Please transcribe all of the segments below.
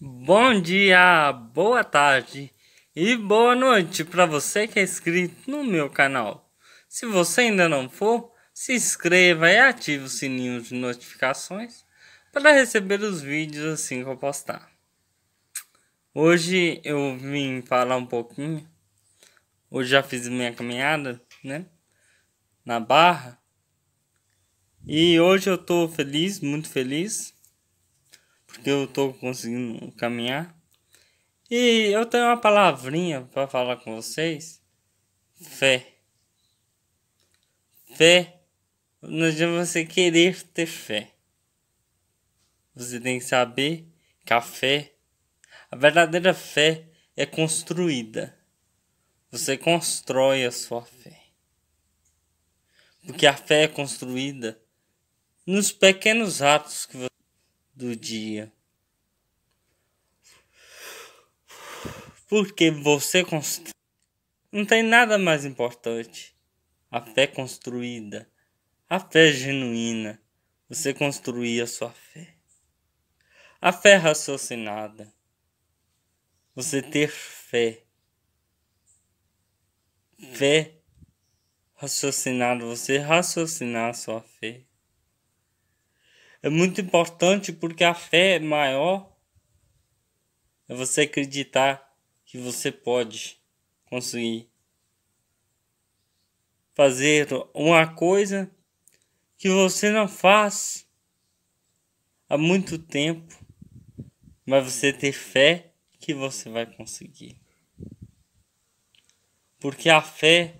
Bom dia, boa tarde e boa noite para você que é inscrito no meu canal. Se você ainda não for, se inscreva e ative o sininho de notificações para receber os vídeos assim que eu postar. Hoje eu vim falar um pouquinho. Hoje já fiz minha caminhada, né? Na barra. E hoje eu tô feliz, muito feliz porque eu tô conseguindo caminhar. E eu tenho uma palavrinha para falar com vocês. Fé. Fé. Não adianta você querer ter fé. Você tem que saber que a fé, a verdadeira fé é construída. Você constrói a sua fé. Porque a fé é construída nos pequenos atos que você do dia. Porque você const... não tem nada mais importante. A fé construída, a fé genuína, você construir a sua fé. A fé raciocinada. Você ter fé. Fé raciocinada, você raciocinar sua fé é muito importante porque a fé maior é você acreditar que você pode conseguir fazer uma coisa que você não faz há muito tempo, mas você ter fé que você vai conseguir. Porque a fé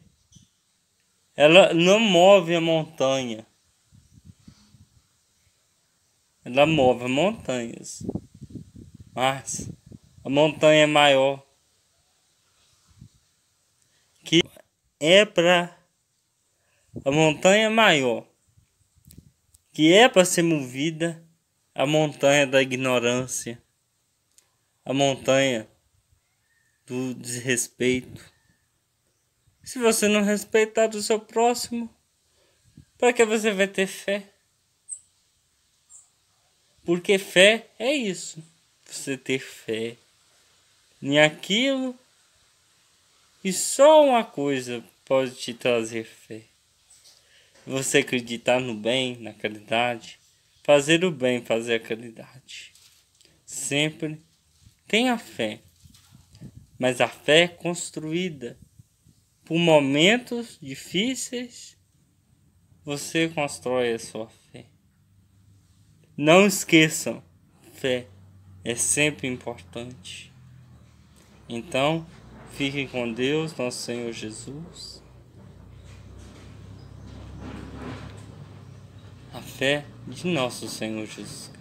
ela não move a montanha, ela move montanhas. Mas a montanha maior que é para a montanha maior que é para ser movida a montanha da ignorância, a montanha do desrespeito. Se você não respeitar do seu próximo, para que você vai ter fé? Porque fé é isso. Você ter fé em aquilo e só uma coisa pode te trazer fé. Você acreditar no bem, na caridade, fazer o bem, fazer a caridade. Sempre tenha fé, mas a fé é construída por momentos difíceis. Você constrói a sua fé. Não esqueçam, fé é sempre importante. Então, fiquem com Deus, nosso Senhor Jesus. A fé de nosso Senhor Jesus Cristo.